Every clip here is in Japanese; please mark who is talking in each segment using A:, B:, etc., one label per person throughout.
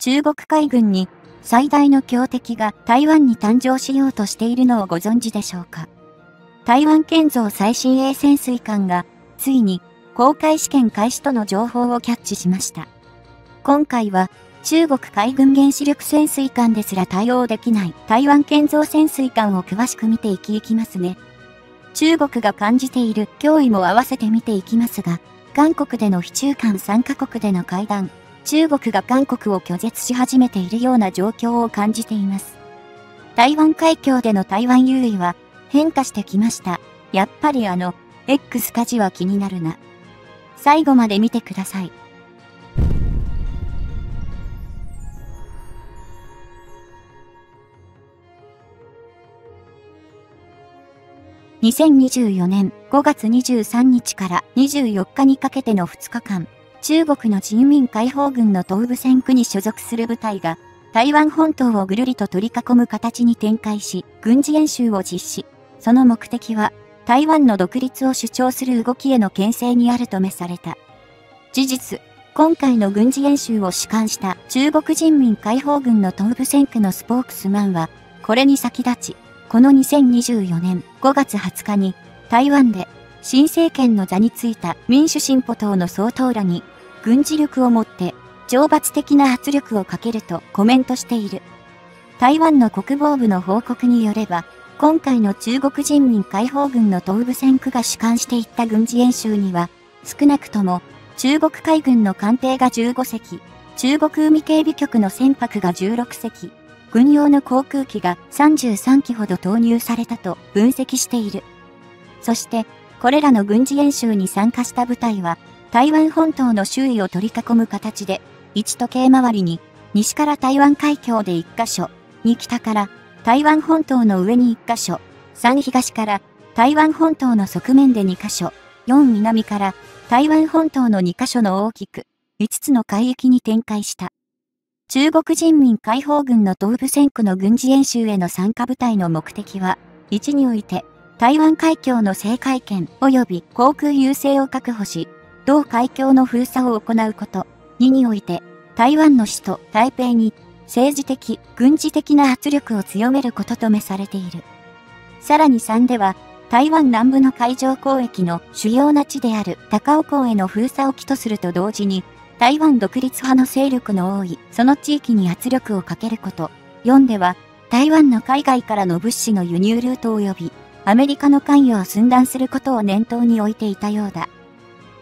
A: 中国海軍に最大の強敵が台湾に誕生しようとしているのをご存知でしょうか？台湾建造最新鋭潜水艦がついに公開試験開始との情報をキャッチしました。今回は中国海軍原子力潜水艦ですら対応できない台湾建造潜水艦を詳しく見ていきいきますね。中国が感じている脅威も合わせて見ていきますが、韓国での非中間3カ国での会談、中国が韓国を拒絶し始めているような状況を感じています。台湾海峡での台湾優位は変化してきました。やっぱりあの、X 火事は気になるな。最後まで見てください。2024年5月23日から24日にかけての2日間、中国の人民解放軍の東部戦区に所属する部隊が、台湾本島をぐるりと取り囲む形に展開し、軍事演習を実施。その目的は、台湾の独立を主張する動きへの牽制にあるとめされた。事実、今回の軍事演習を主管した中国人民解放軍の東部戦区のスポークスマンは、これに先立ち、この2024年5月20日に台湾で新政権の座についた民主進歩党の総統らに軍事力をもって懲罰的な圧力をかけるとコメントしている。台湾の国防部の報告によれば、今回の中国人民解放軍の東部戦区が主管していった軍事演習には、少なくとも中国海軍の艦艇が15隻、中国海警備局の船舶が16隻、軍用の航空機が33機ほど投入されたと分析している。そして、これらの軍事演習に参加した部隊は、台湾本島の周囲を取り囲む形で、1時計回りに、西から台湾海峡で1カ所、2北から台湾本島の上に1カ所、3東から台湾本島の側面で2カ所、4南から台湾本島の2カ所の大きく、5つの海域に展開した。中国人民解放軍の東部戦区の軍事演習への参加部隊の目的は、1において、台湾海峡の制海権及び航空優勢を確保し、同海峡の封鎖を行うこと。2において、台湾の首都台北に政治的、軍事的な圧力を強めることとめされている。さらに3では、台湾南部の海上交易の主要な地である高尾港への封鎖を起とすると同時に、台湾独立派の勢力の多い、その地域に圧力をかけること。4では、台湾の海外からの物資の輸入ルート及び、アメリカの関与を寸断することを念頭に置いていたようだ。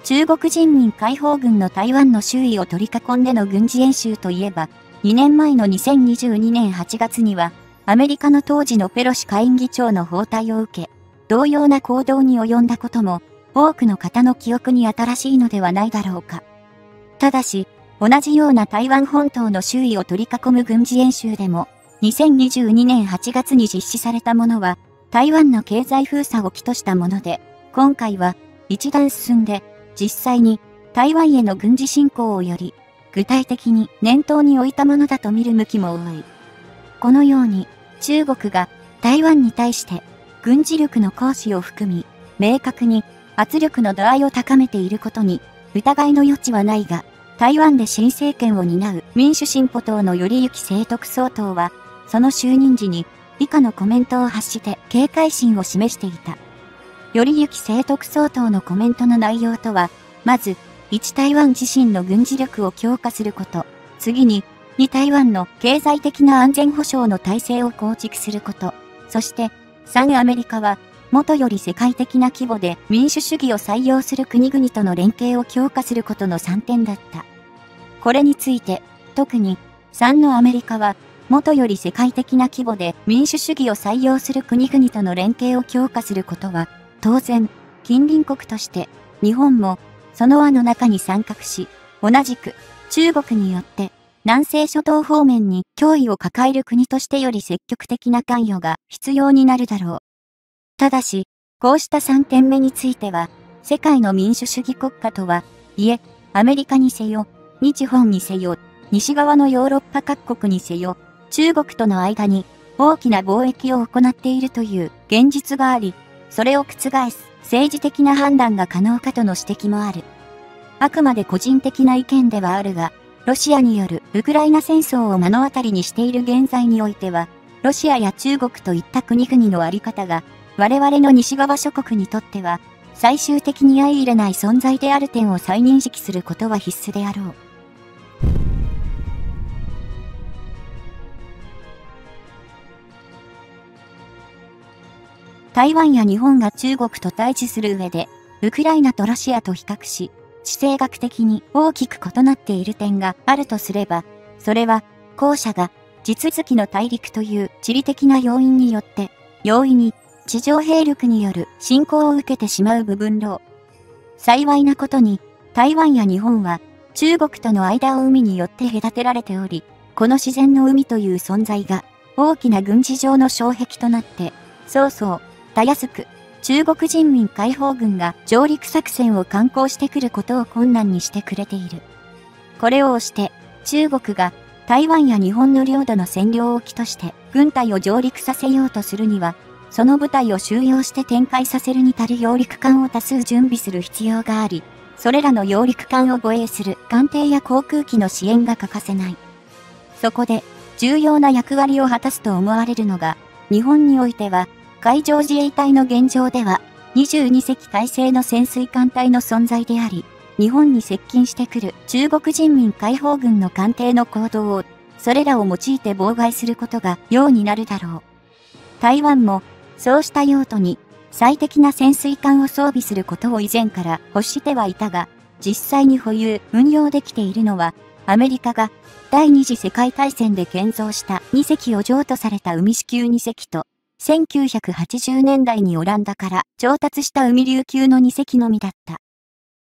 A: 中国人民解放軍の台湾の周囲を取り囲んでの軍事演習といえば、2年前の2022年8月には、アメリカの当時のペロシ下院議長の包帯を受け、同様な行動に及んだことも、多くの方の記憶に新しいのではないだろうか。ただし、同じような台湾本島の周囲を取り囲む軍事演習でも、2022年8月に実施されたものは、台湾の経済封鎖を起としたもので、今回は一段進んで、実際に台湾への軍事侵攻をより、具体的に念頭に置いたものだと見る向きも多い。このように、中国が台湾に対して軍事力の行使を含み、明確に圧力の度合いを高めていることに疑いの余地はないが、台湾で新政権を担う民主進歩党の頼行清徳総統は、その就任時に以下のコメントを発して警戒心を示していた。頼行清徳総統のコメントの内容とは、まず、1台湾自身の軍事力を強化すること、次に、2台湾の経済的な安全保障の体制を構築すること、そして、3アメリカは元より世界的な規模で民主主義を採用する国々との連携を強化することの3点だった。これについて、特に3のアメリカは、元より世界的な規模で民主主義を採用する国々との連携を強化することは、当然、近隣国として日本もその輪の中に参画し、同じく中国によって南西諸島方面に脅威を抱える国としてより積極的な関与が必要になるだろう。ただし、こうした3点目については、世界の民主主義国家とは、いえ、アメリカにせよ、日本にせよ、西側のヨーロッパ各国にせよ、中国との間に大きな貿易を行っているという現実があり、それを覆す政治的な判断が可能かとの指摘もある。あくまで個人的な意見ではあるが、ロシアによるウクライナ戦争を目の当たりにしている現在においては、ロシアや中国といった国々のあり方が、我々の西側諸国にとっては、最終的に相入れない存在である点を再認識することは必須であろう。台湾や日本が中国と対峙する上で、ウクライナとロシアと比較し、地政学的に大きく異なっている点があるとすれば、それは、後者が地続きの大陸という地理的な要因によって、容易に地上兵力による侵攻を受けてしまう部分論。幸いなことに、台湾や日本は中国との間を海によって隔てられており、この自然の海という存在が大きな軍事上の障壁となって、そうそう、たやすく中国人民解放軍が上陸作戦を敢行してくることを困難にしてくれている。これを押して中国が台湾や日本の領土の占領を起として軍隊を上陸させようとするには、その部隊を収容して展開させるに足る揚陸艦を多数準備する必要があり、それらの揚陸艦を護衛する艦艇や航空機の支援が欠かせない。そこで、重要な役割を果たすと思われるのが、日本においては、海上自衛隊の現状では、22隻体制の潜水艦隊の存在であり、日本に接近してくる中国人民解放軍の艦艇の行動を、それらを用いて妨害することが用になるだろう。台湾も、そうした用途に、最適な潜水艦を装備することを以前から欲してはいたが、実際に保有、運用できているのは、アメリカが第二次世界大戦で建造した2隻を譲渡された海支級2隻と、1980年代にオランダから調達した海流級の2隻のみだった。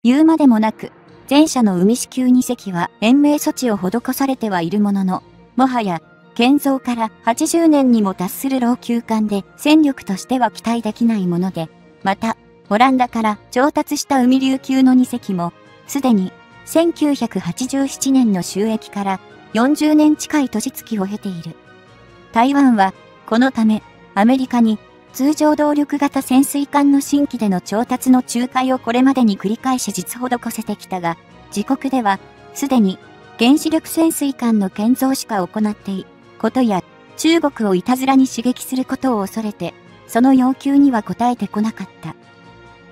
A: 言うまでもなく、前者の海支級2隻は延命措置を施されてはいるものの、もはや、建造から80年にも達する老朽艦で戦力としては期待できないもので、また、オランダから調達した海流級の2隻も、すでに1987年の収益から40年近い年月を経ている。台湾は、このため、アメリカに通常動力型潜水艦の新規での調達の仲介をこれまでに繰り返し実施せてきたが、自国では、すでに原子力潜水艦の建造しか行っていことや、中国をいたずらに刺激することを恐れて、その要求には応えてこなかった。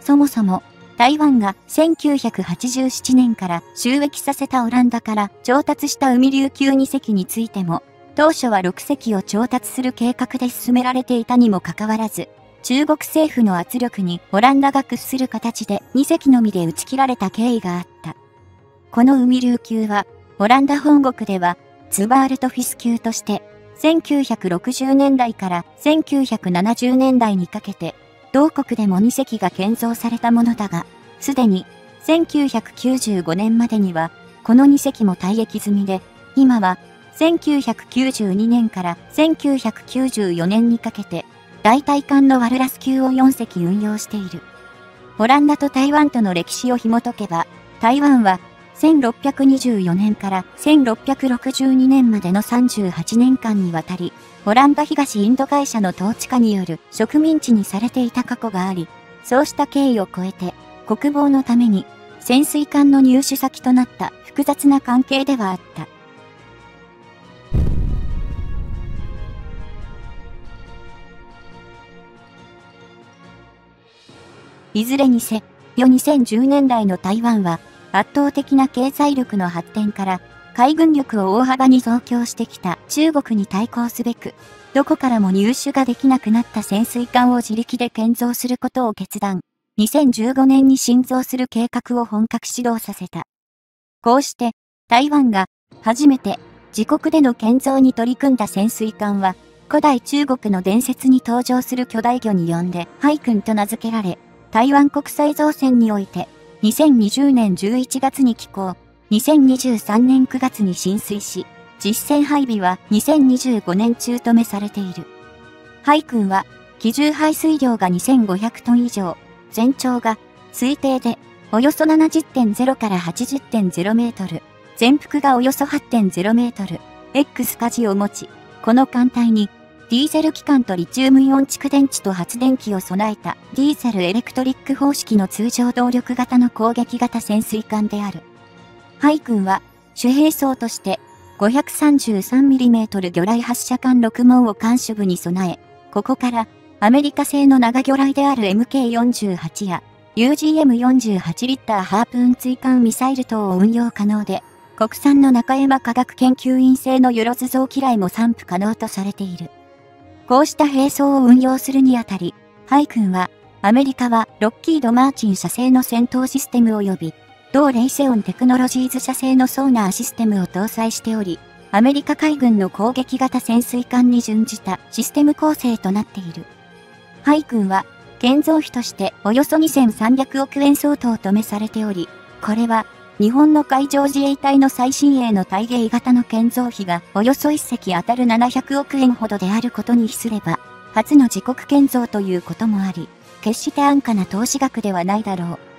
A: そもそも、台湾が1987年から収益させたオランダから調達した海流級2隻についても、当初は6隻を調達する計画で進められていたにもかかわらず、中国政府の圧力にオランダが屈する形で2隻のみで打ち切られた経緯があった。この海流級は、オランダ本国では、ツバールトフィス級として、1960年代から1970年代にかけて、同国でも2隻が建造されたものだが、すでに1995年までには、この2隻も退役済みで、今は1992年から1994年にかけて、大体艦のワルラス級を4隻運用している。オランダと台湾との歴史を紐解けば、台湾は1624年から1662年までの38年間にわたり、オランダ東インド会社の統治下による植民地にされていた過去があり、そうした経緯を超えて、国防のために潜水艦の入手先となった複雑な関係ではあった。いずれにせ、よ2010年代の台湾は、圧倒的な経済力の発展から、海軍力を大幅に増強してきた中国に対抗すべく、どこからも入手ができなくなった潜水艦を自力で建造することを決断。2015年に新造する計画を本格始動させた。こうして、台湾が初めて自国での建造に取り組んだ潜水艦は、古代中国の伝説に登場する巨大魚に呼んで、ハイ君と名付けられ、台湾国際造船において、2020年11月に寄港、2023年9月に浸水し、実戦配備は2025年中止めされている。ハイ君は、基準排水量が2500トン以上、全長が推定でおよそ70.0から80.0メートル、全幅がおよそ8.0メートル、X 舵を持ち、この艦隊にディーゼル機関とリチウムイオン蓄電池と発電機を備えたディーゼルエレクトリック方式の通常動力型の攻撃型潜水艦である。ハイ君は主兵装として 533mm 魚雷発射管6門を艦首部に備え、ここからアメリカ製の長魚雷である MK48 や UGM48 リッターハープーン追艦ミサイル等を運用可能で、国産の中山科学研究員製のよろず像機雷も散布可能とされている。こうした兵装を運用するにあたり、ハイ君は、アメリカはロッキード・マーチン社製の戦闘システム及び、同レイセオンテクノロジーズ社製のソーナーシステムを搭載しており、アメリカ海軍の攻撃型潜水艦に準じたシステム構成となっている。ハイ君は、建造費としておよそ2300億円相当とめされており、これは日本の海上自衛隊の最新鋭の対芸型の建造費がおよそ1隻当たる700億円ほどであることに比すれば、初の自国建造ということもあり、決して安価な投資額ではないだろう。